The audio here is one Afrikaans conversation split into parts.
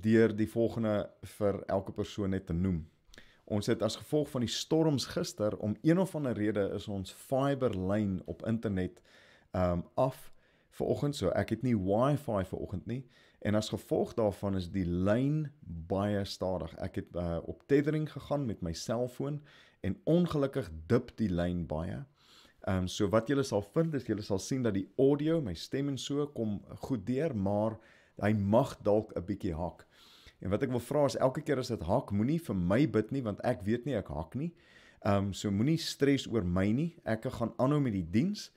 deur die volgende vir elke persoon net te noem. Ons het as gevolg van die storms gister om een of ander rede is ons fiber lyn op internet um af vir oggend so ek het nie wifi vir oggend nie en as gevolg daarvan is die lyn baie stadig. Ek het uh, op tethering gegaan met my selfoon en ongelukkig dip die lyn baie. Ehm um, so wat julle sal vind is julle sal sien dat die audio, my stem en so kom goed deur, maar hy mag dalk 'n bietjie hak. En wat ek wil vra is elke keer as dit hak, moenie vir my bid nie want ek weet nie ek hak nie. Ehm um, so moenie stres oor my nie. Ek gaan aanhou met die diens.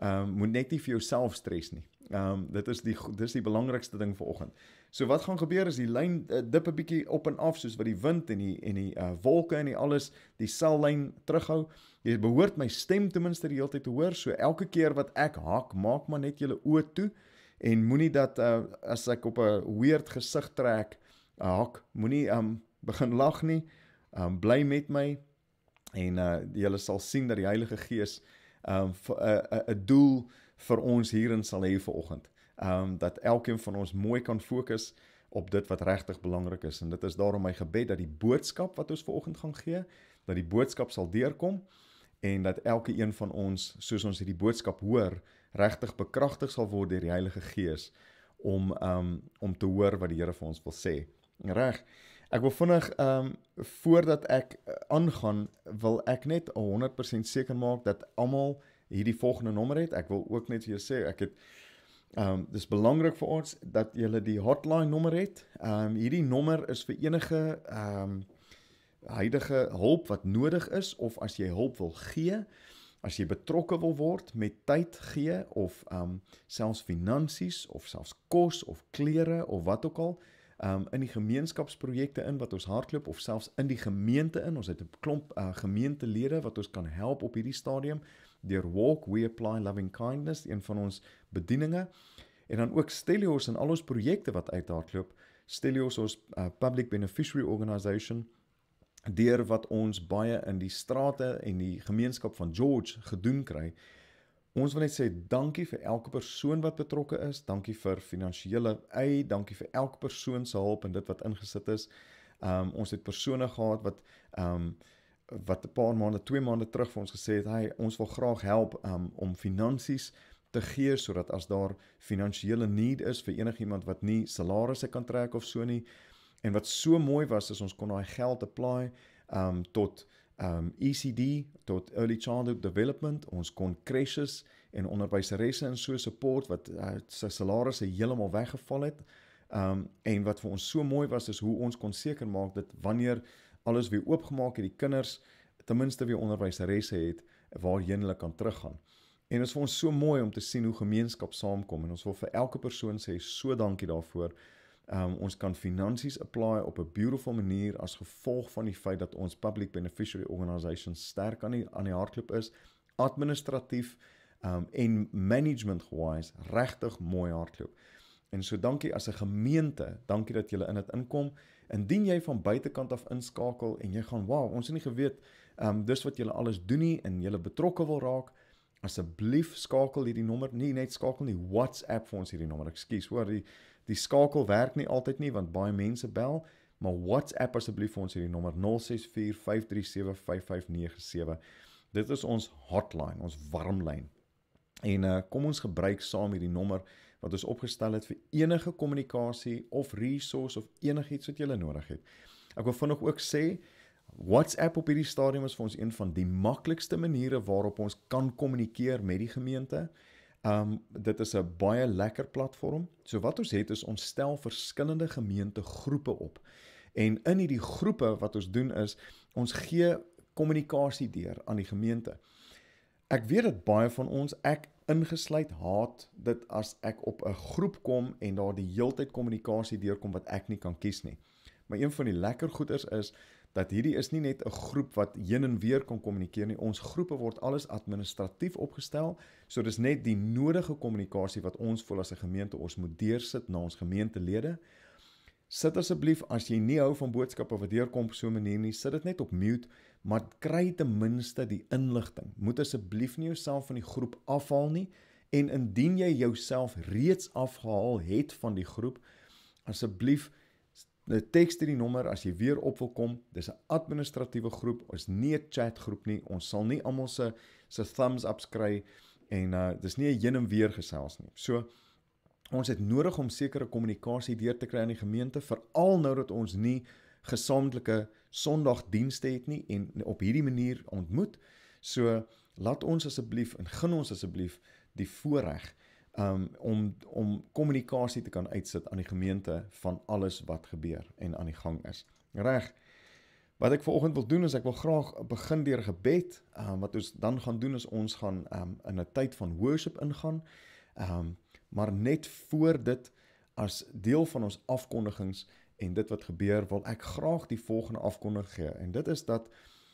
Ehm um, moet net nie vir jouself stres nie. Ehm um, dit is die dis die belangrikste ding vir oggend. So wat gaan gebeur is die lyn uh, dip 'n bietjie op en af soos wat die wind en die en die uh, wolke en die alles die sellyn terughou. Jy behoort my stem ten minste die hele tyd te hoor. So elke keer wat ek hak, maak maar net julle oë toe en moenie dat uh, as ek op 'n weird gesig trek, uh, hak, moenie um begin lag nie. Um bly met my en uh julle sal sien dat die Heilige Gees um 'n doel vir ons hierin sal hê vir oggend. Um dat elkeen van ons mooi kan fokus op dit wat regtig belangrik is en dit is daarom my gebed dat die boodskap wat ons ver oggend gaan gee, dat die boodskap sal deurkom en dat elke een van ons soos ons hierdie boodskap hoor, regtig bekragtig sal word deur die Heilige Gees om um om te hoor wat die Here vir ons wil sê. Reg. Ek wil vinnig um voordat ek aangaan, wil ek net 100% seker maak dat almal hierdie volgende nommer het. Ek wil ook net vir jou sê ek het ehm um, dis belangrik vir ons dat jy die hotline nommer het. Ehm um, hierdie nommer is vir enige ehm um, huidige hulp wat nodig is of as jy hulp wil gee, as jy betrokke wil word met tyd gee of ehm um, selfs finansies of selfs kos of klere of wat ook al um in die gemeenskapsprojekte in wat ons hardloop of selfs in die gemeente in ons het 'n klomp uh, gemeentelede wat ons kan help op hierdie stadium deur Walk We Apply Loving Kindness, een van ons bedieninge. En dan ook Stelios en al ons projekte wat uithardloop. Stelios ons uh, public beneficiary organisation deur wat ons baie in die strate en die gemeenskap van George gedoen kry. Ons wil net sê dankie vir elke persoon wat betrokke is, dankie vir finansiële aid, dankie vir elke persoon se hulp en dit wat ingesit is. Um ons het persone gehad wat um wat 'n paar maande, 2 maande terug vir ons gesê het, "Hey, ons wil graag help um, om finansies te gee sodat as daar finansiële need is vir enigiemand wat nie salarisse kan trek of so nie." En wat so mooi was is ons kon daai geld apply um tot um ECD tot early childhood development ons kon crashes en onderwyseresse en so support wat uh, sy salarisse heeltemal weggeval het um en wat vir ons so mooi was is hoe ons kon seker maak dat wanneer alles weer oopgemaak het, die kinders ten minste weer onderwyseresse het waarheen hulle kan teruggaan. En dit is vir ons so mooi om te sien hoe gemeenskap saamkom en ons wil vir elke persoon sê so dankie daarvoor. Um ons kan finansies apply op 'n beautiful manier as gevolg van die feit dat ons public beneficiary organisation sterk aan die aan die hardloop is, administratief um en management wise regtig mooi hardloop. En so dankie as 'n gemeente, dankie dat julle in dit inkom. Indien jy van buitekant af inskakel en jy gaan, "Wow, ons het nie geweet um, dis wat julle alles doen nie en julle betrokke wil raak." Asseblief skakel hierdie nommer, nie net skakel nie, WhatsApp vir ons hierdie nommer. Ekskuus, hoor, die die skakel werk nie altyd nie want baie mense bel, maar WhatsApp asseblief vir ons hierdie nommer 0645375597. Dit is ons hotline, ons warmlyn. En uh, kom ons gebruik saam hierdie nommer wat ons opgestel het vir enige kommunikasie of resource of enigiets wat jy nodig het. Ek wil vinnig ook sê WhatsApp op hierdie stadium is vir ons een van die maklikste maniere waarop ons kan kommunikeer met die gemeente. Um dit is 'n baie lekker platform. So wat ons het is ons stel verskillende gemeentegroepe op. En in hierdie groepe wat ons doen is ons gee kommunikasie deur aan die gemeente. Ek weet dit baie van ons ek ingesluit haat dit as ek op 'n groep kom en daar die heeltyd kommunikasie deurkom wat ek nie kan kies nie. Maar een van die lekker goeders is dat hierdie is nie net 'n groep wat heen en weer kan kommunikeer nie. Ons groepe word alles administratief opgestel, so dis net die nodige kommunikasie wat ons voel as 'n gemeente ons moet deursit na ons gemeentelede. Sit asseblief as jy nie hou van boodskappe wat deurkom op so 'n manier nie, sit dit net op mute, maar kry ten minste die inligting. Moet asseblief nie jouself van die groep afhaal nie en indien jy jouself reeds afgehaal het van die groep, asseblief 'n teks hierdie nommer as jy weer op wil kom. Dis 'n administratiewe groep, ons nie 'n chat groep nie. Ons sal nie almal se se thumbs ups kry en uh dis nie 'n heen en weer gesels nie. So ons het nodig om sekere kommunikasie deur te kry aan die gemeente, veral nou dat ons nie gesamentlike Sondagdienste het nie en op hierdie manier ontmoet. So laat ons asseblief en gun ons asseblief die voorreg um om om kommunikasie te kan uitsit aan die gemeente van alles wat gebeur en aan die gang is. Reg. Wat ek vanoggend wil doen is ek wil graag begin deur gebed. Um wat ons dan gaan doen is ons gaan um in 'n tyd van worship ingaan. Um maar net voor dit as deel van ons afkondigings en dit wat gebeur wil ek graag die volgende afkondiging gee en dit is dat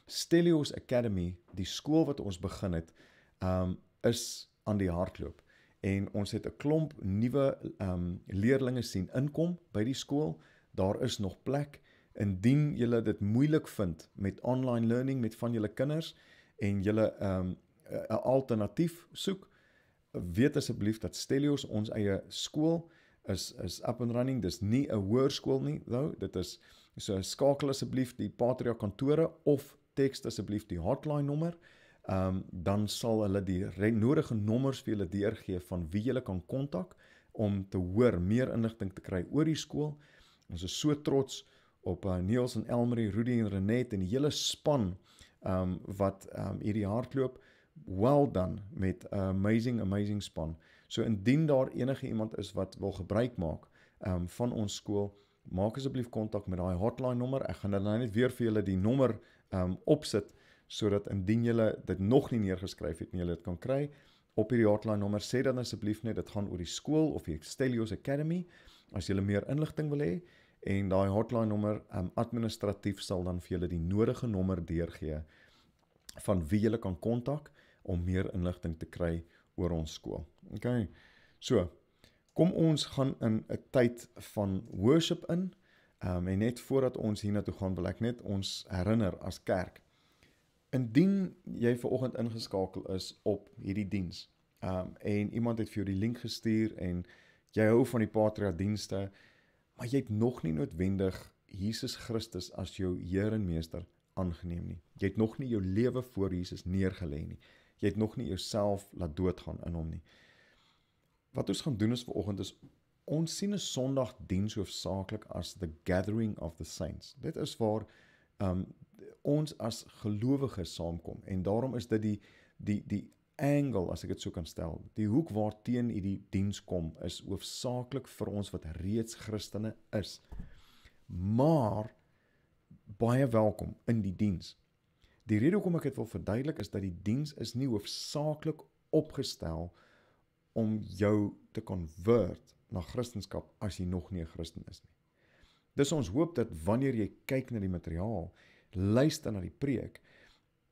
Stelios Academy, die skool wat ons begin het, um is aan die hardloop en ons het 'n klomp nuwe ehm um, leerdlinge sien inkom by die skool. Daar is nog plek. Indien julle dit moeilik vind met online learning met van julle kinders en julle ehm um, 'n alternatief soek, weet asseblief dat Stelios ons eie skool is is up and running. Dis nie 'n hoërskool nie, though. Dit is so skakel asseblief die Patria kantore of teks asseblief die hotline nommer ehm um, dan sal hulle die nodige nommers vir julle deurgee van wie julle kan kontak om te hoor meer inligting te kry oor die skool. Ons is so trots op uh, Niels en Elmarie, Rudy en Renet en die hele span ehm um, wat ehm um, hierdie hardloop well done met 'n amazing amazing span. So indien daar enige iemand is wat wil gebruik maak ehm um, van ons skool, maak asseblief kontak met daai hotline nommer. Ek gaan nou net weer vir julle die nommer ehm um, opsit sodat indien jy dit nog nie neergeskryf het nie, jy dit kan kry op hierdie hotline nommer. Sê dan asseblief net dit gaan oor die skool of die Stelios Academy as jy meer inligting wil hê en daai hotline nommer um, administratief sal dan vir julle die nodige nommer deurgee van wie jy kan kontak om meer inligting te kry oor ons skool. OK. So, kom ons gaan in 'n tyd van worship in. Ehm um, en net voordat ons hiernatoe gaan, wil ek net ons herinner as kerk Indien jy ver oggend ingeskakel is op hierdie diens, um en iemand het vir jou die link gestuur en jy hou van die Patria dienste, maar jy het nog nie noodwendig Jesus Christus as jou Here en Meester aangeneem nie. Jy het nog nie jou lewe voor Jesus neergelê nie. Jy het nog nie jouself laat doodgaan in hom nie. Wat ons gaan doen is ver oggend is ons sien 'n Sondag diens hoofsaaklik as the gathering of the saints. Dit is waar um ons as gelowiges saamkom. En daarom is dit die die die angle as ek dit so kan stel die hoek waarteen u die diens kom is hoofsaaklik vir ons wat reeds Christene is. Maar baie welkom in die diens. Die rede hoekom ek dit wil verduidelik is dat die diens is nie hoofsaaklik opgestel om jou te convert na Christendom as jy nog nie 'n Christen is nie. Dis ons hoop dat wanneer jy kyk na die materiaal luister na die preek,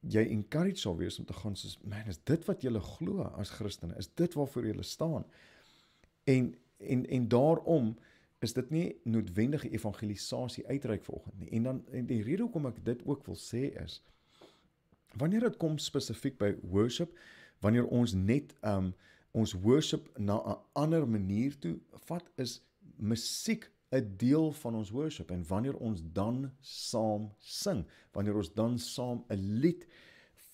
jy encourage sal wees om te gaan soos man, is dit wat jy glo as Christene? Is dit waarvoor jy staan? En en en daarom is dit nie noodwendige evangelisasie uitreik vanoggend nie. En dan en die rede hoekom ek dit ook wil sê is wanneer dit kom spesifiek by worship, wanneer ons net um ons worship na 'n ander manier toe vat is musiek 'n deel van ons worship en wanneer ons dan saam sing, wanneer ons dan saam 'n lied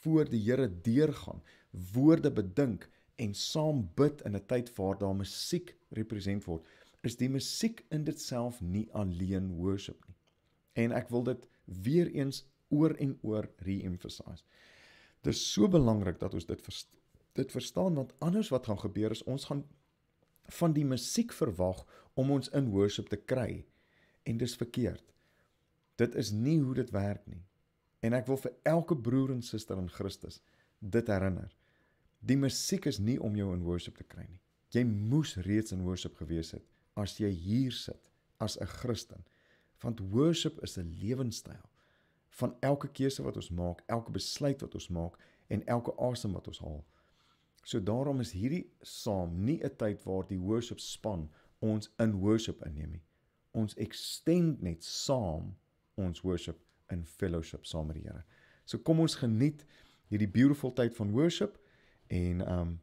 voor die Here deurgaan, woorde bedink en saam bid in 'n tyd waar daar musiek represent word, is die musiek in dit self nie alleen worship nie. En ek wil dit weer eens oor en oor re-emphasize. Dit is so belangrik dat ons dit verst dit verstaan want anders wat gaan gebeur is ons gaan van die musiek verwag om ons in worship te kry en dis verkeerd. Dit is nie hoe dit werk nie. En ek wil vir elke broer en suster in Christus dit herinner. Die musiek is nie om jou in worship te kry nie. Jy moes reeds in worship gewees het as jy hier sit as 'n Christen. Want worship is 'n lewenstyl van elke keuse wat ons maak, elke besluit wat ons maak en elke asem wat ons haal. So daarom is hierdie saam nie 'n tyd waar die worship span ons in worship inneem nie. Ons extend net saam ons worship in fellowship saam met die Here. So kom ons geniet hierdie beautiful tyd van worship en um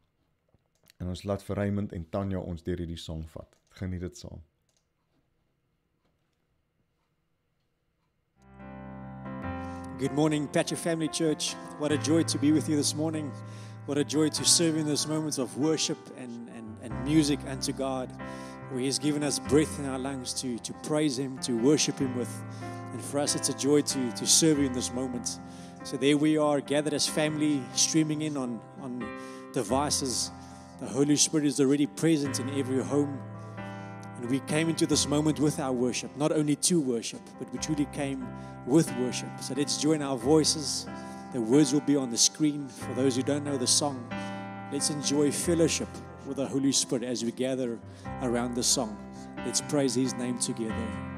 en ons laat vir Raymond en Tanya ons deur hierdie song vat. Geniet dit saam. Good morning, Patcher Family Church. What a joy to be with you this morning. What a joy to serve in those moments of worship and, and, and music unto God, where He has given us breath in our lungs to, to praise Him, to worship Him with. And for us, it's a joy to, to serve you in this moment. So there we are, gathered as family, streaming in on, on devices. The Holy Spirit is already present in every home. And we came into this moment with our worship, not only to worship, but we truly came with worship. So let's join our voices. The words will be on the screen for those who don't know the song. Let's enjoy fellowship with the Holy Spirit as we gather around the song. Let's praise His name together.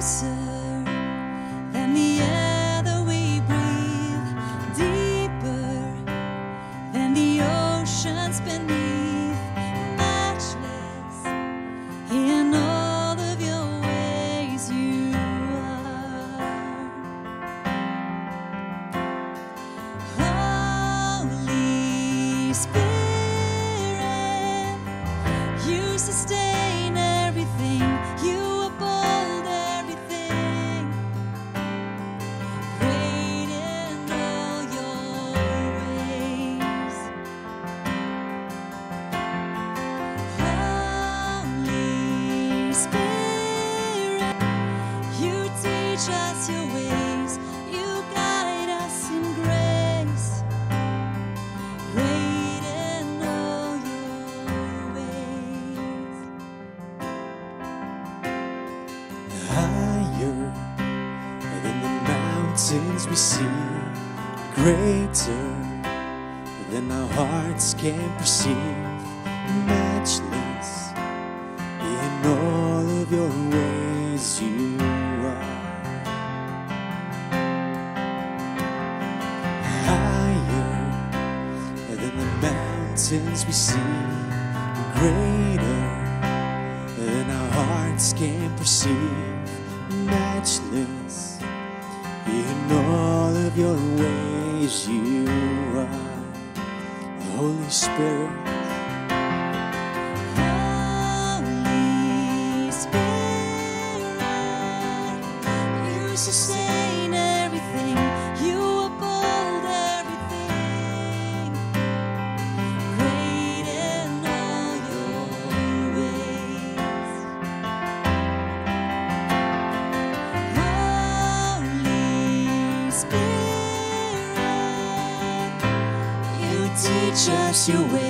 死 mountains we see, greater than our hearts can perceive, matchless in all of your ways you are. Higher than the mountains we see, greater than our hearts can perceive, matchless Spirit, teach us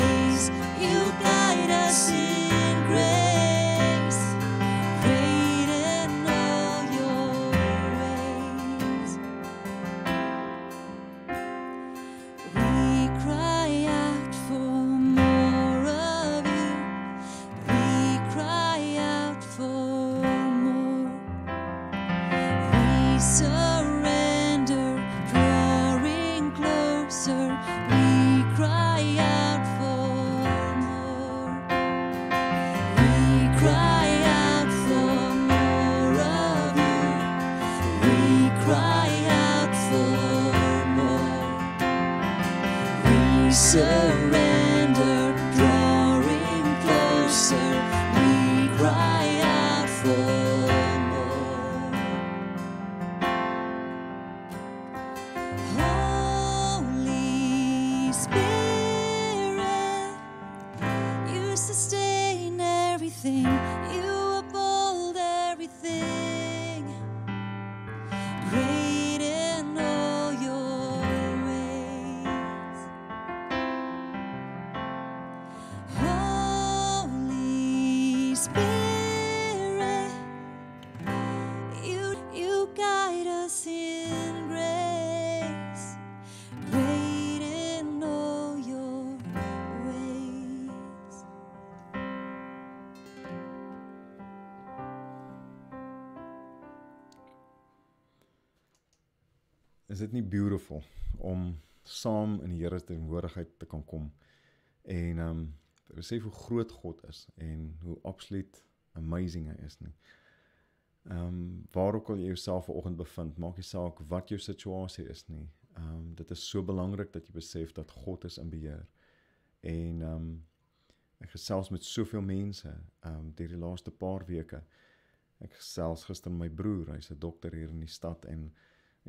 is dit nie beautiful om saam in die Here se teenwoordigheid te kan kom en um, te besef hoe groot God is en hoe absoluut amazing hy is nie. Um, waar ook al jy jouself vanoggend bevind, maak nie saak wat jou situasie is nie. Um, dit is so belangrik dat jy besef dat God is in beheer. En um, ek gesels met soveel mense um, deur die laaste paar weke. Ek gesels gister met my broer, hy's 'n dokter hier in die stad en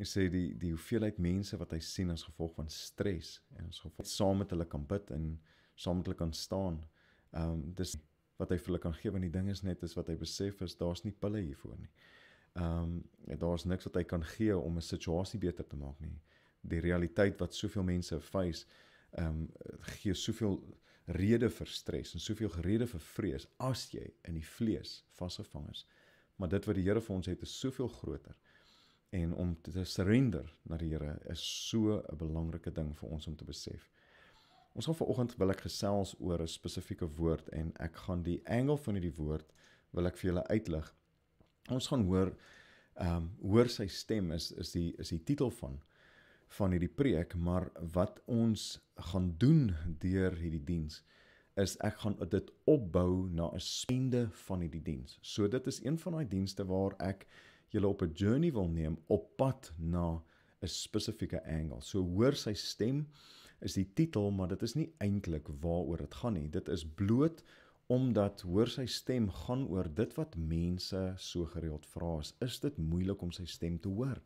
hy sê die die hoeveelheid mense wat hy sien as gevolg van stres en as gevolg saam met hulle kan bid en saam met hulle kan staan. Ehm um, dis wat hy vir hulle kan gee want die ding is net is wat hy besef is daar's nie pille hiervoor nie. Ehm um, daar's niks wat hy kan gee om 'n situasie beter te maak nie. Die realiteit wat soveel mense face ehm um, gee soveel rede vir stres en soveel rede vir vrees as jy in die vlees vasgevang is. Maar dit wat die Here vir ons het is soveel groter. En om te surrender na die Here is so 'n belangrike ding vir ons om te besef. Ons gaan vanoggend wil ek gesels oor 'n spesifieke woord en ek gaan die angle van hierdie woord wil ek vir julle uitlig. Ons gaan hoor ehm um, hoor sy stem is is die is die titel van van hierdie preek, maar wat ons gaan doen deur hierdie diens is ek gaan dit opbou na 'n spende van hierdie diens. So dit is een van daai dienste waar ek julle op 'n journey wil neem op pad na 'n spesifieke angle. So hoor sy stem is die titel, maar dit is nie eintlik waaroor dit gaan nie. Dit is bloot omdat hoor sy stem gaan oor dit wat mense so gereeld vra is, is dit moeilik om sy stem te hoor?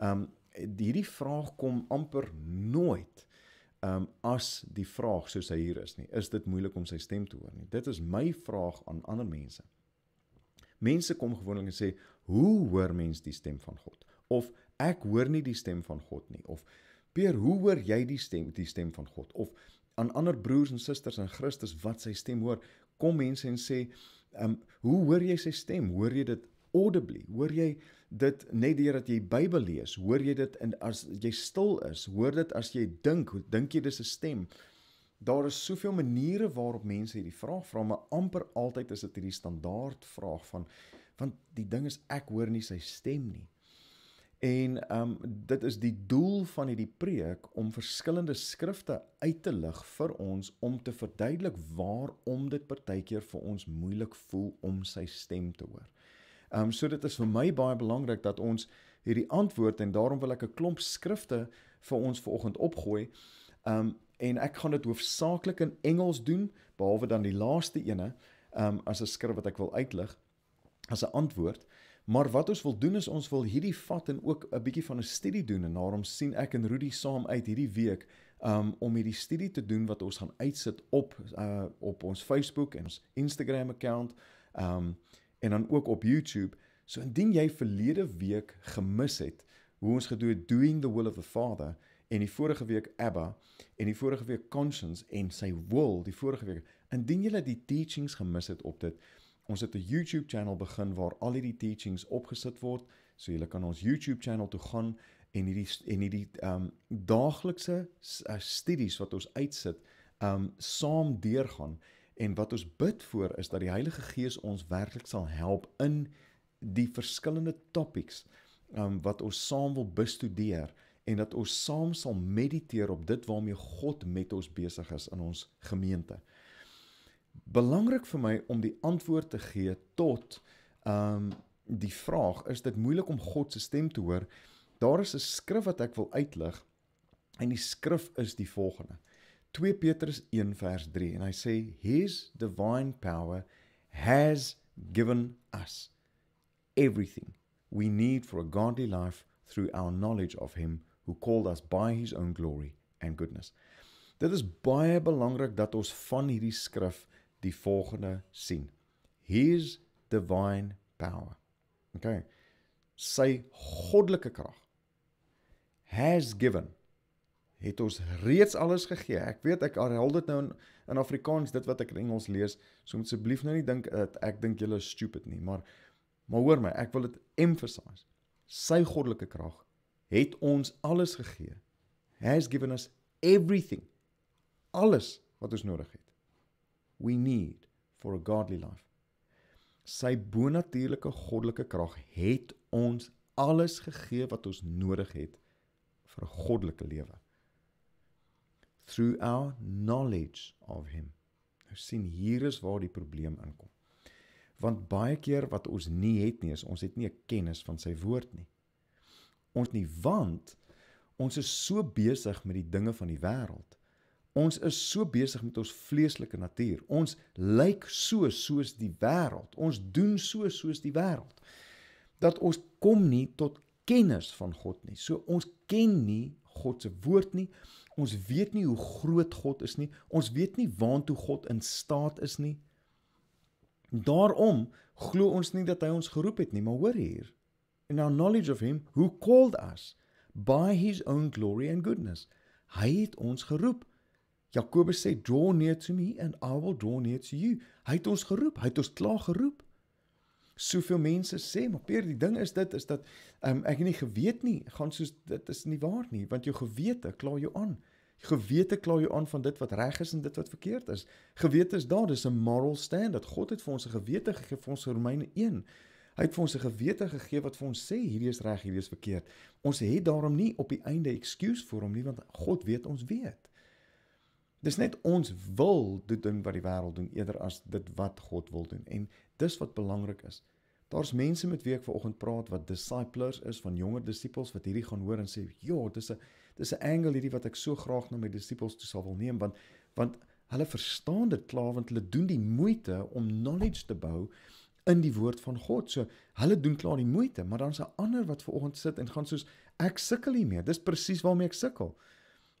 Um hierdie vraag kom amper nooit um as die vraag soos hy hier is nie. Is dit moeilik om sy stem te hoor nie? Dit is my vraag aan ander mense. Mense kom gewoonlik en sê, "Hoe hoor mens die stem van God?" Of "Ek hoor nie die stem van God nie." Of "Peer, hoe hoor jy die stem die stem van God?" Of aan ander broers en susters in Christus wat sy stem hoor, kom mense en sê, "Um hoe hoor jy sy stem? Hoor jy dit audibly? Hoor jy dit net deurdat jy Bybel lees? Hoor jy dit in as jy stil is? Hoor dit as jy dink? Dink jy dis 'n stem?" Daar is soveel maniere waarop mense hierdie vraag vra, maar amper altyd is dit hierdie standaard vraag van want die ding is ek hoor nie sy stem nie. En ehm um, dit is die doel van hierdie preek om verskillende skrifte uit te lig vir ons om te verduidelik waarom dit partykeer vir ons moeilik voel om sy stem te hoor. Ehm um, so dit is vir my baie belangrik dat ons hierdie antwoord en daarom wil ek 'n klomp skrifte vir ons vanoggend opgooi. Ehm um, en ek gaan dit hoofsaaklik in Engels doen behalwe dan die laaste ene ehm um, as 'n skrif wat ek wil uitlig as 'n antwoord. Maar wat ons wil doen is ons wil hierdie vat en ook 'n bietjie van 'n studie doen en daarom sien ek en Rudy saam uit hierdie week um om hierdie studie te doen wat ons gaan uitsit op uh op ons Facebook en ons Instagram account um en dan ook op YouTube. So indien jy verlede week gemis het hoe ons gedoen het doing the will of the Father en die vorige week Abba en die vorige week Conscience en sy will die vorige week indien jy die teachings gemis het op dit Ons het 'n YouTube channel begin waar al hierdie teachings opgesit word. So jy kan ons YouTube channel toe gaan en hierdie en hierdie ehm um, daaglikse uh, studies wat ons uitsit, ehm um, saam deurgaan en wat ons bid voor is dat die Heilige Gees ons werklik sal help in die verskillende topics ehm um, wat ons saam wil bestudeer en dat ons saam sal mediteer op dit waarmee God met ons besig is in ons gemeente belangrik vir my om die antwoord te gee tot ehm um, die vraag is dit moeilik om God se stem te hoor. Daar is 'n skrif wat ek wil uitlig en die skrif is die volgende. 2 Petrus 1 vers 3 en hy sê his divine power has given us everything we need for a godly life through our knowledge of him who called us by his own glory and goodness. Dit is baie belangrik dat ons van hierdie skrif die volgende sien. His divine power. Okay. Sy goddelike krag has given het ons reeds alles gegee. Ek weet ek herhaal dit nou in, in Afrikaans dit wat ek in Engels lees. So moet asseblief nou nie dink dat ek dink julle is stupid nie, maar maar hoor my, ek wil dit emphasize. Sy goddelike krag het ons alles gegee. Has given us everything. Alles wat ons nodig het we need for a godly life. Sy bonatuurlike goddelike krag het ons alles gegee wat ons nodig het vir 'n goddelike lewe. Through our knowledge of him. Nou sien hier is waar die probleem inkom. Want baie keer wat ons nie het nie is ons het nie 'n kennis van sy woord nie. Ons nie want ons is so besig met die dinge van die wêreld. Ons is so besig met ons vleeslike natuur. Ons lyk so soos die wêreld. Ons doen so soos die wêreld. Dat ons kom nie tot kennis van God nie. So ons ken nie God se woord nie. Ons weet nie hoe groot God is nie. Ons weet nie waantoe God in staat is nie. Daarom glo ons nie dat hy ons geroep het nie, maar hoor hier. In our knowledge of him who called us by his own glory and goodness. Hy het ons geroep. Jakobus sê draw near to me and I will draw near to you. Hy het ons geroep. Hy het ons klaar geroep. Soveel mense sê, maar Peer, die ding is dit is dat um, ek nie geweet nie, gaan soos dit is nie waar nie, want jou gewete kla jou aan. Gewete kla jou aan van dit wat reg is en dit wat verkeerd is. Gewete is daar, dis 'n moral standard. God het vir ons 'n gewete gegee vir ons Romeine 1. Hy het vir ons 'n gewete gegee wat vir ons sê hierdie is reg, hierdie is verkeerd. Ons het daarom nie op die einde excuse vir hom nie want God weet ons weet. Dis net ons wil doen wat die wêreld doen eerder as dit wat God wil doen. En dis wat belangrik is. Daar's mense met wie ek vanoggend praat wat disciples is van jonger disippels wat hierdie gaan hoor en sê, "Ja, dis 'n dis 'n angle hierdie wat ek so graag na my disippels toe sal wil neem want want hulle verstaan dit klaar want hulle doen die moeite om knowledge te bou in die woord van God. So hulle doen klaar die moeite, maar dan's 'n ander wat vanoggend sit en gaan soos ek sukkel hiermee. Dis presies waarmee ek sukkel.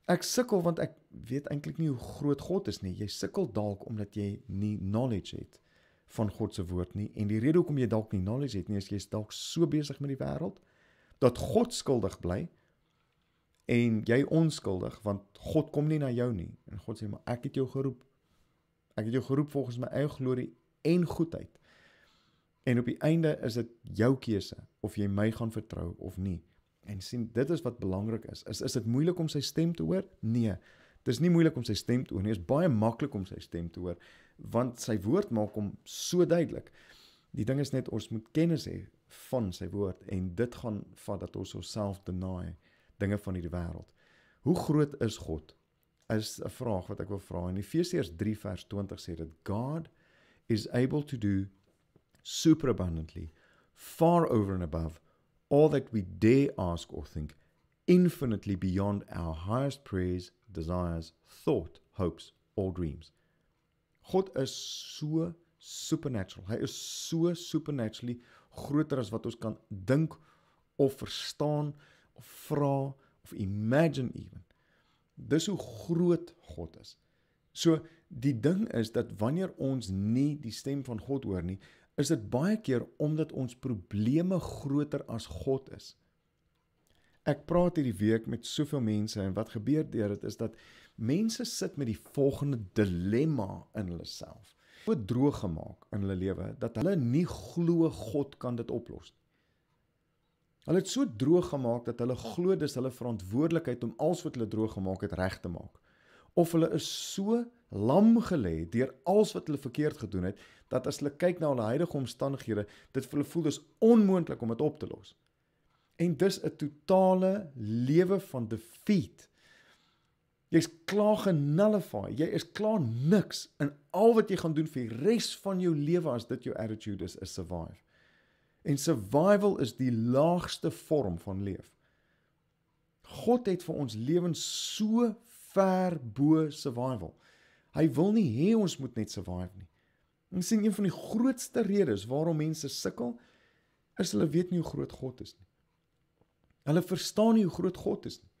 Ek sukkel want ek weet eintlik nie hoe groot God is nie. Jy sukkel dalk omdat jy nie knowledge het van God se woord nie en die rede hoekom jy dalk nie knowledge het nie is jy's dalk so besig met die wêreld dat God skuldig bly en jy onskuldig want God kom nie na jou nie en God sê maar ek het jou geroep. Ek het jou geroep volgens my eie glorie en goedheid. En op die einde is dit jou keuse of jy my gaan vertrou of nie. En sien, dit is wat belangrik is. Is is dit moeilik om sy stem te hoor? Nee. Dis nie moeilik om sy stem te hoor nie. Dit is baie maklik om sy stem te hoor want sy woord maak hom so duidelik. Die ding is net ons moet kennis hê van sy woord en dit gaan vat dat ons onsself deny dinge van hierdie wêreld. Hoe groot is God? Is 'n vraag wat ek wil vra. In Efesiërs 3 vers 20 sê dit God is able to do super abundantly far over and above all that we dare ask or think infinitely beyond our highest prayers, desires, thought, hopes or dreams. God is so supernatural. Hy is so supernaturally groter as wat ons kan dink of verstaan of vra of imagine even. Dis hoe groot God is. So die ding is dat wanneer ons nie die stem van God hoor nie, is dit baie keer omdat ons probleme groter as God is. Ek praat hierdie week met soveel mense en wat gebeur deur dit is dat mense sit met die volgende dilemma in hulle self. So droog gemaak in hulle lewe dat hulle nie glo God kan dit oplos nie. Hulle het so droog gemaak dat hulle glo dis hulle verantwoordelikheid om alles wat hulle droog gemaak het reg te maak. Of hulle is so lam gelê deur alles wat hulle verkeerd gedoen het dat as hulle kyk na hulle huidige omstandighede, dit vir hulle voel dis onmoontlik om dit op te los. En dis 'n totale lewe van defeat. Jy's klaar genullify. Jy is klaar niks in al wat jy gaan doen vir die res van jou lewe as dit jou attitude is, is survive. En survival is die laagste vorm van leef. God het vir ons lewens so ver bo survival. Hy wil nie hê ons moet net survive nie. Ons sien een van die grootste redes waarom mense sukkel is hulle weet nie hoe groot God is nie. Hulle verstaan nie hoe groot God is nie.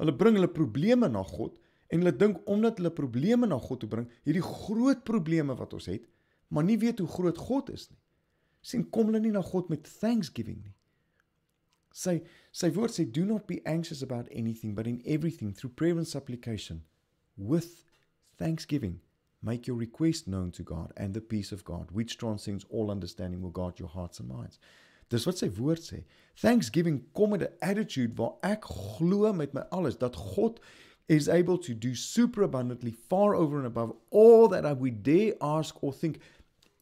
Hulle bring hulle probleme na God en hulle dink omdat hulle probleme na God toe bring, hierdie groot probleme wat ons het, maar nie weet hoe groot God is nie. sien kom hulle nie na God met thanksgiving nie. Sy sy woord sê do not be anxious about anything but in everything through prayer and supplication with thanksgiving make your request known to God and the peace of God which transcends all understanding will guard your hearts and minds. Dis wat sy woord sê. Thanksgiving kom met 'n attitude waar ek glo met my alles dat God is able to do super abundantly far over and above all that we dare ask or think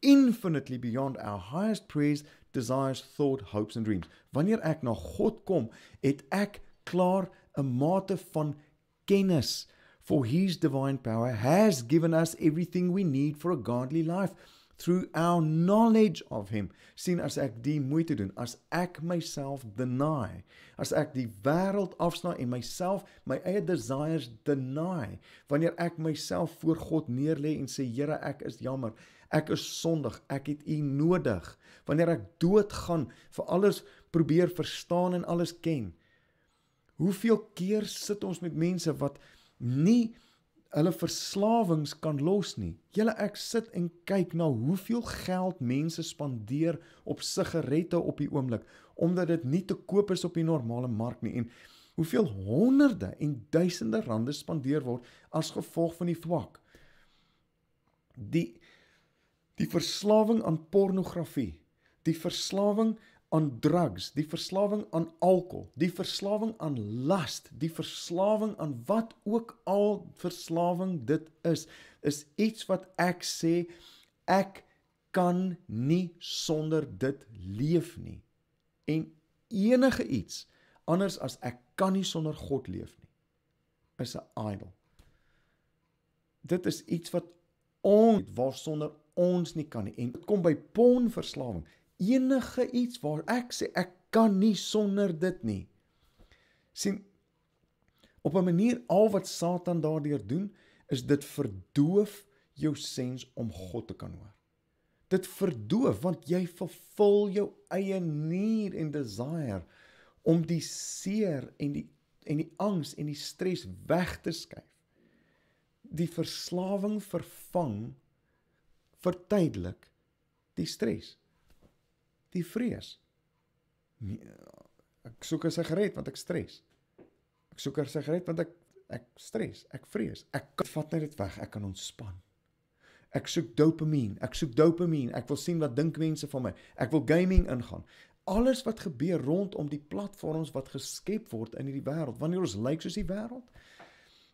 infinitely beyond our highest prayers, desires, thought, hopes and dreams. Wanneer ek na God kom, het ek klaar 'n mate van kennis for his divine power has given us everything we need for a godly life. Through our knowledge of him sien as ek die moeite doen as ek myself deny as ek die wêreld afsny en myself my eie desires deny. Wanneer ek myself voor God neerlê en sê Here ek is jammer ek is sondig ek het u nodig wanneer ek doodgaan vir alles probeer verstaan en alles ken hoeveel keer sit ons met mense wat nie hulle verslawings kan los nie. Julle ek sit en kyk na hoeveel geld mense spandeer op sigarette op die oomblik omdat dit nie te koop is op die normale mark nie en hoeveel honderde en duisende rande spandeer word as gevolg van die twak. Die die verslawing aan pornografie, die verslawing aan drugs, die verslawing aan alkohol, die verslawing aan lust, die verslawing aan wat ook al verslawing dit is, is iets wat ek sê ek kan nie sonder dit leef nie. En enige iets anders as ek kan nie sonder God leef nie is 'n idol. Dit is iets wat ons waarsonder ons nie kan nie. En dit kom by pornverslawing enige iets waar ek sê ek kan nie sonder dit nie. sien op 'n manier al wat Satan daardeur doen is dit verdoof jou sens om God te kan hoor. Dit verdoof want jy vervul jou eie nier en desire om die seer en die en die angs en die stres weg te skuif. Die verslawing vervang vir tydelik die stres die vrees. Nee, ek soek 'n sigaret want ek stres. Ek soek 'n sigaret want ek ek stres, ek vrees. Ek vat net dit weg, ek kan ontspan. Ek soek dopamien, ek soek dopamien. Ek wil sien wat dink mense van my. Ek wil gaming ingaan. Alles wat gebeur rondom die platforms wat geskep word in hierdie wêreld, wanneer ons lyk soos die wêreld,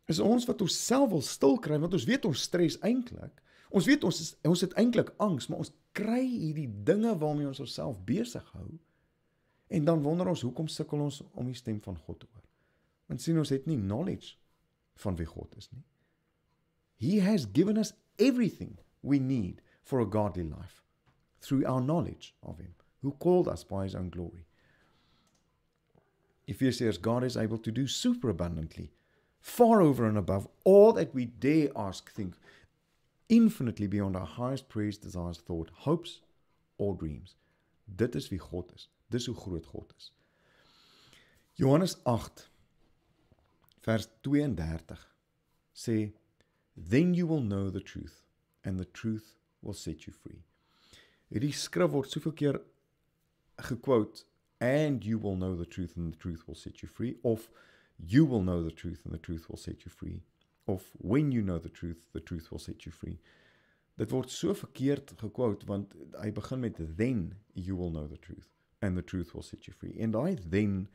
is ons wat onsself wil stil kry want ons weet ons stres eintlik. Ons weet ons is, ons het eintlik angs, maar ons kry hierdie dinge waarmee ons onsself besig hou. En dan wonder ons hoekom sukkel ons om die stem van God te hoor. Want sien ons het nie knowledge van wie God is nie. He has given us everything we need for a godly life through our knowledge of him who called us by his own glory. Ephesians God is able to do super abundantly far over and above all that we dare ask think infinitely beyond our highest praise, desires, thought, hopes or dreams. Dit is wie God is. Dis hoe groot God is. Johannes 8 vers 32 sê then you will know the truth and the truth will set you free. Hierdie skrif word soveel keer gequote and you will know the truth and the truth will set you free of you will know the truth and the truth will set you free of when you know the truth the truth will set you free. Dit word so verkeerd gequote want hy begin met then you will know the truth and the truth will set you free. En daai then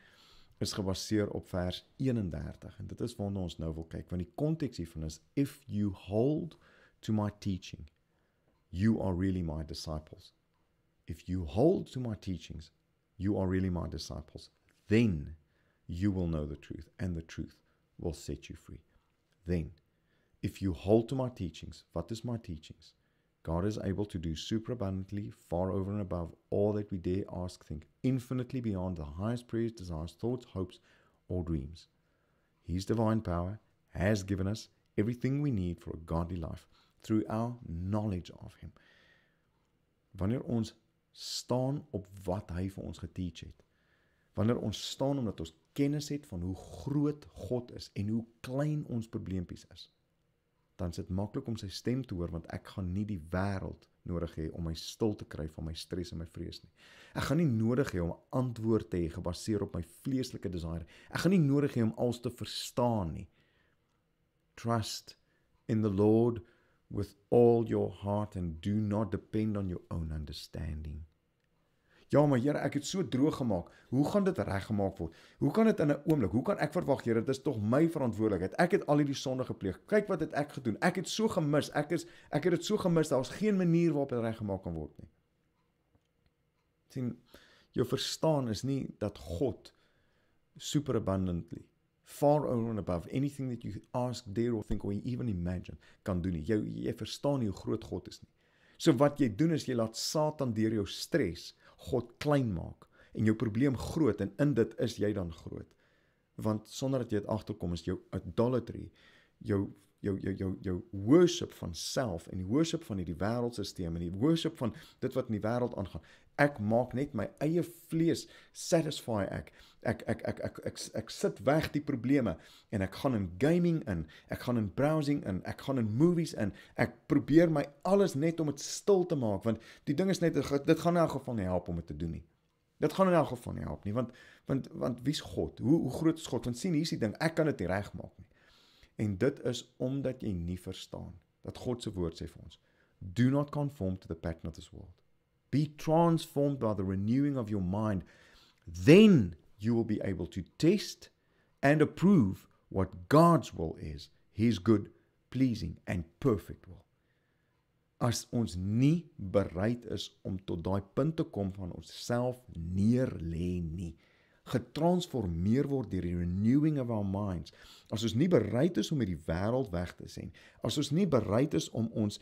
is gebaseer op vers 31 en dit is waarna ons nou wil kyk want die konteks hiervan is if you hold to my teaching you are really my disciples. If you hold to my teachings you are really my disciples. Then you will know the truth and the truth will set you free. Then, if you hold to my teachings, what is my teachings? God is able to do superabundantly, far over and above all that we dare ask, think, infinitely beyond the highest prayers, desires, thoughts, hopes, or dreams. His divine power has given us everything we need for a godly life through our knowledge of Him. Wanneer ons staan op wat hy vir ons geteach het. Wanneer ons staan omdat ons kennis het van hoe groot God is en hoe klein ons probleempies is, dan is dit maklik om sy stem te hoor want ek gaan nie die wêreld nodig hê om my stil te kry van my stres en my vrees nie. Ek gaan nie nodig hê om antwoord te hê gebaseer op my vleeslike desire. Ek gaan nie nodig hê om alles te verstaan nie. Trust in the Lord with all your heart and do not depend on your own understanding. Ja, maar Here, ek het so droog gemaak. Hoe gaan dit reggemaak word? Hoe kan dit in 'n oomblik? Hoe kan ek verwag, Here, dit is tog my verantwoordelikheid. Ek het al hierdie sonde gepleeg. Kyk wat het ek gedoen. Ek het so gemis. Ek is ek het dit so gemis. Daar's geen manier waarop dit reggemaak kan word nie. sien jou verstaan is nie dat God super abundantly far over and above anything that you ask, dare or think or even imagine kan doen nie. Jy jy verstaan nie hoe groot God is nie. So wat jy doen is jy laat Satan deur jou stres God klein maak en jou probleem groot en in dit is jy dan groot. Want sonder dat jy dit agterkom is jou idolatry, jou jou jou jou jou worship van self en die worship van hierdie wêreldstelsel en die worship van dit wat in die wêreld aangaan. Ek maak net my eie vlees satisfy ek. Ek ek ek ek ek, ek, sit weg die probleme en ek gaan in gaming in, ek gaan in browsing in, ek gaan in movies in. Ek probeer my alles net om dit stil te maak want die ding is net dit gaan in elk geval nie help om dit te doen nie. Dit gaan in elk geval nie help nie want want want wie's God? Hoe hoe groot is God? Want sien hier's die ding, ek kan dit nie regmaak nie. En dit is omdat jy nie verstaan dat God se woord sê vir ons, do not conform to the pattern of this world. Be transformed by the renewing of your mind. Then you will be able to test and approve what God's will is, his good, pleasing and perfect will. As ons nie bereid is om tot daai punt te kom van onsself neer lê nie, getransformeer word deur die renewing of our minds. As ons nie bereid is om hierdie wêreld weg te sien, as ons nie bereid is om ons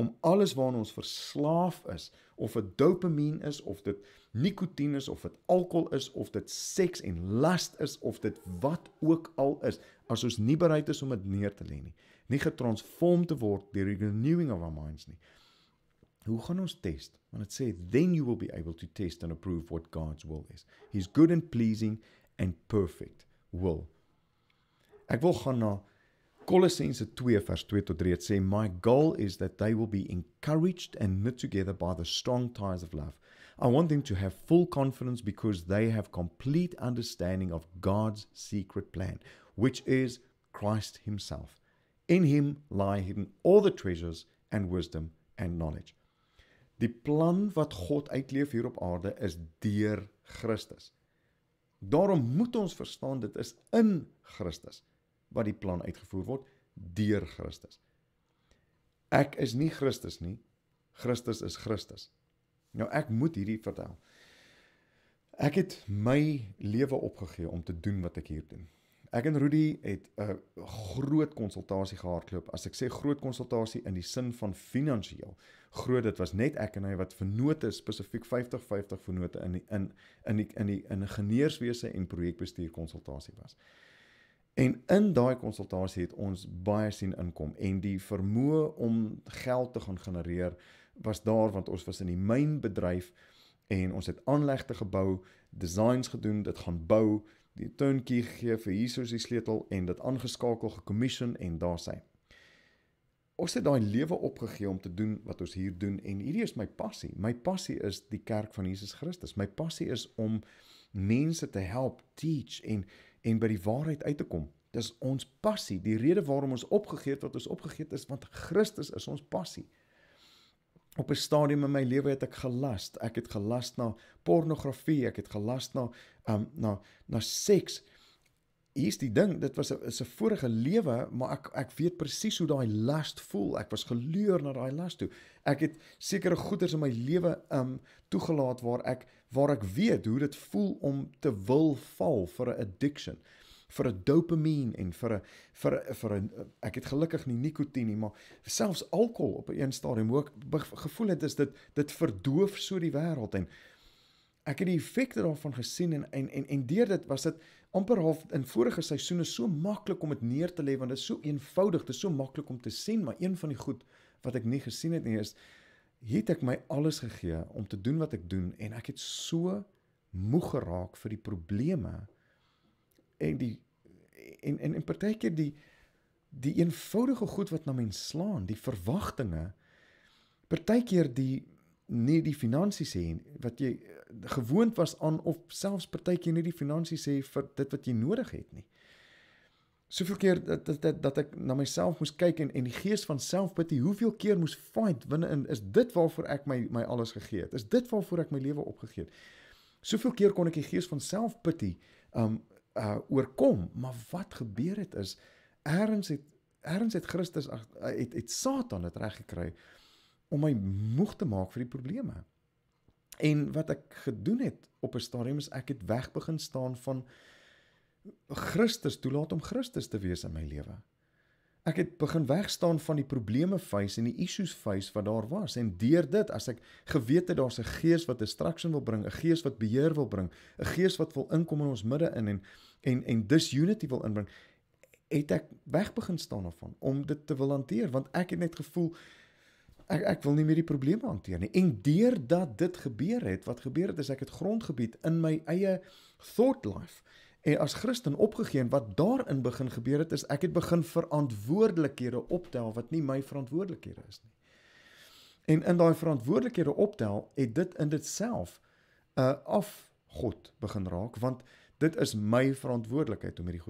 om alles waarna ons verslaaf is, of dit dopamien is of dit nikotien is of dit alkohol is of dit seks en lust is of dit wat ook al is, as ons nie bereid is om dit neer te lê nie, nie getransform te word deur die renewing of our minds nie. Hoe gaan ons test? Want dit sê then you will be able to test and approve what God's will is. His good and pleasing and perfect will. Ek wil gaan na Kolossense 2 vers 2 tot 3. Dit sê my goal is that they will be encouraged and knit together by the strong ties of love. I want them to have full confidence because they have complete understanding of God's secret plan, which is Christ himself. In him lie hidden all the treasures and wisdom and knowledge. Die plan wat God uitleef hier op aarde is deur Christus. Daarom moet ons verstaan dit is in Christus wat die plan uitgevoer word deur Christus. Ek is nie Christus nie. Christus is Christus. Nou ek moet hierdie vertel. Ek het my lewe opgegee om te doen wat ek hier doen. Ek en Rudy het 'n groot konsultasie gehardloop. As ek sê groot konsultasie in die sin van finansiëel, groot dit was net ek en hy wat vennote spesifiek 50-50 vennote in die, in in die in die in ingenieurswese en projekbestuur konsultasie was. En in daai konsultasie het ons baie sien inkom en die vermoë om geld te gaan genereer was daar want ons was in die mynbedryf en ons het aanlegte gebou, designs gedoen, dit gaan bou, die turnkey gee vir hierso is die sleutel en dit aangeskakel gekommission en daar sy. Ons het daai lewe opgegee om te doen wat ons hier doen en hierdie is my passie. My passie is die kerk van Jesus Christus. My passie is om mense te help teach en en by die waarheid uit te kom. Dis ons passie. Die rede waarom ons opgegee het wat ons opgegee het is want Christus is ons passie op 'n stadium in my lewe het ek gelas. Ek het gelas na pornografie, ek het gelas na um na na seks. Hier's die ding, dit was 'n is 'n vorige lewe, maar ek ek weet presies hoe daai lust voel. Ek was geleur na daai lust toe. Ek het sekere goeders in my lewe um toegelaat waar ek waar ek weet hoe dit voel om te wil val vir 'n addiction vir 'n dopamien en vir 'n vir 'n vir 'n ek het gelukkig nie nikotien nie, maar selfs alkohol op 'n een stadium ek gevoel het is dit dit verdoof so die wêreld en ek het die effekte daarvan gesien en en en, en deur dit was dit amper half in vorige seisoene so maklik om dit neer te lê want dit is so eenvoudig, dit is so maklik om te sien, maar een van die goed wat ek nie gesien het nie is het ek my alles gegee om te doen wat ek doen en ek het so moeg geraak vir die probleme en die en en en partykeer die die eenvoudige goed wat na mens slaan, die verwagtinge partykeer die nie die finansies sê wat jy gewoond was aan of selfs partykeer nie die finansies sê vir dit wat jy nodig het nie. Soveel keer dat dat dat, dat ek na myself moes kyk en en die gees van selfpity, hoeveel keer moes fight binne in is dit waarvoor ek my my alles gegee het. Is dit waarvoor ek my lewe opgegee het. Soveel keer kon ek die gees van selfpity um uh oorkom, maar wat gebeur het is ergens het ergens het Christus het het Satan dit reg gekry om my moeg te maak vir die probleme. En wat ek gedoen het op 'n stadium is ek het weg begin staan van Christus toelaat om Christus te wees in my lewe. Ek het begin wegstaan van die probleme face en die issues face wat daar was en deur dit as ek geweet het daar's 'n gees wat destruction wil bring, 'n gees wat beheer wil bring, 'n gees wat wil inkom in ons midde in en en en disunity wil inbring, het ek weg begin staan daarvan om dit te wil hanteer want ek het net gevoel ek ek wil nie meer die probleme hanteer nie. En deurdat dit gebeur het, wat gebeur het is ek het grondgebied in my eie thought life en as Christen opgegee en wat daarin begin gebeur het is ek het begin verantwoordelikhede optel wat nie my verantwoordelikhede is nie. En in daai verantwoordelikhede optel het dit in dit self 'n uh, af God begin raak want dit is my verantwoordelikheid om hierdie goed